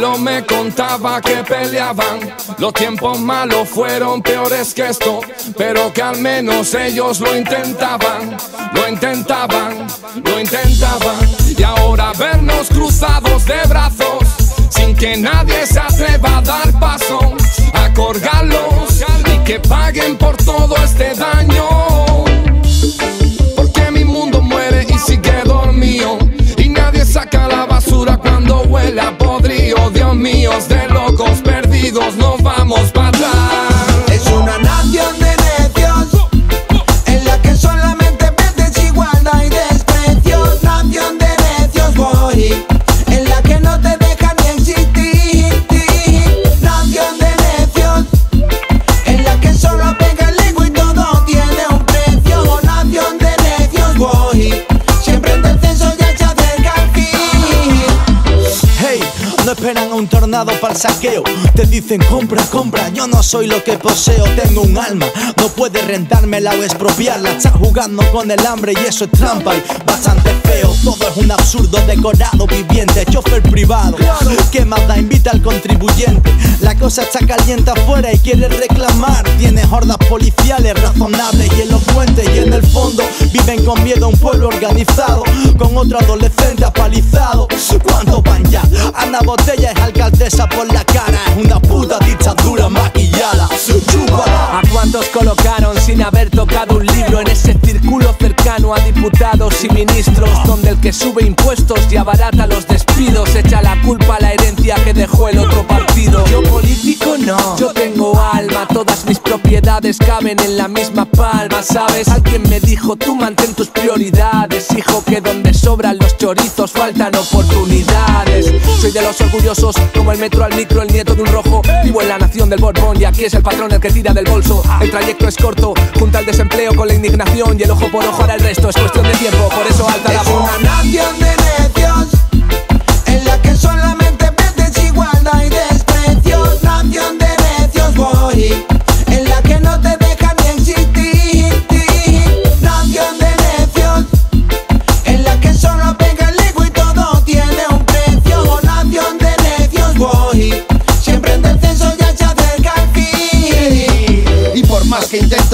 me contaba que peleaban. Los tiempos malos fueron peores que esto, pero que al menos ellos lo intentaban, lo intentaban, lo intentaban. Y ahora vernos cruzados de brazos, sin que nadie se atreva a dar paso, a colgarlos y que paguen por todo este daño. Para el saqueo. Te dicen compra, compra. Yo no soy lo que poseo, tengo un alma. No puedes rentármela o expropiarla. Estás jugando con el hambre y eso es trampa y bastante feo. Todo es un absurdo decorado viviente, chofer privado. ¿Qué más da? Invita al contribuyente. La cosa está caliente afuera y quiere reclamar. Tienes hordas policiales razonables y elocuentes. Y en el fondo viven con miedo a un pueblo organizado. Con otro adolescente apalizado. Círculo cercano a diputados y ministros? Donde el que sube impuestos y abarata los despidos echa la culpa a la herencia que dejó el otro partido. Yo político no, yo tengo alma, todas mis propiedades caben en la misma palma, ¿sabes? Alguien me dijo, tú mantén tus prioridades, hijo, que donde sobran los chorizos faltan oportunidades. De los orgullosos, como el metro al micro, el nieto de un rojo. Vivo en la nación del Borbón y aquí es el patrón el que tira del bolso. El trayecto es corto, junta el desempleo con la indignación y el ojo por ojo, ahora el resto es cuestión de tiempo, por eso alta la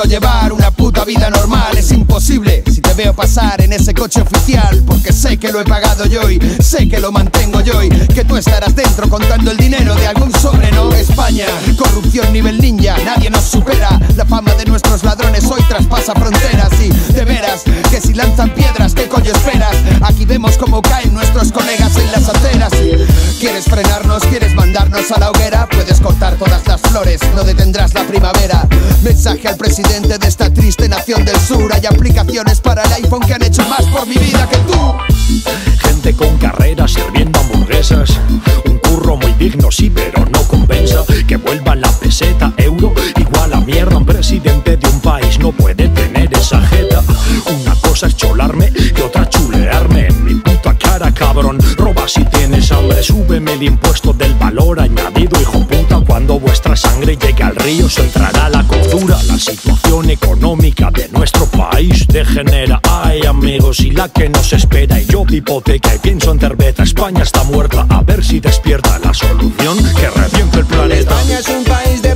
llevar una puta vida normal, es imposible si te veo pasar en ese coche oficial. Porque sé que lo he pagado yo y sé que lo mantengo yo y que tú estarás dentro contando el dinero de algún sobre, ¿no? España, corrupción nivel ninja, nadie nos supera. La fama de nuestros ladrones hoy traspasa fronteras y de veras que si lanzan a la hoguera? Puedes cortar todas las flores, no detendrás la primavera. Mensaje al presidente de esta triste nación del sur. Hay aplicaciones para el iPhone que han hecho más por mi vida que tú. Gente con carreras sirviendo hamburguesas. Un curro muy digno, sí, pero no compensa. Que vuelva la peseta, euro, igual a mierda. Un presidente de un país no puede tener esa jeta. Una cosa es cholarme y otra chulearme en mi puta cara, cabrón. Roba si tienes hambre, súbeme el impuesto del valor añadido, hijo puta. Cuando vuestra sangre llegue al río, se entrará la cordura. La situación económica de nuestro país degenera. Ay, amigos, y la que nos espera. Y yo hipoteca y pienso en cerveza. España está muerta, a ver si despierta la solución que reviente el planeta. España es un país de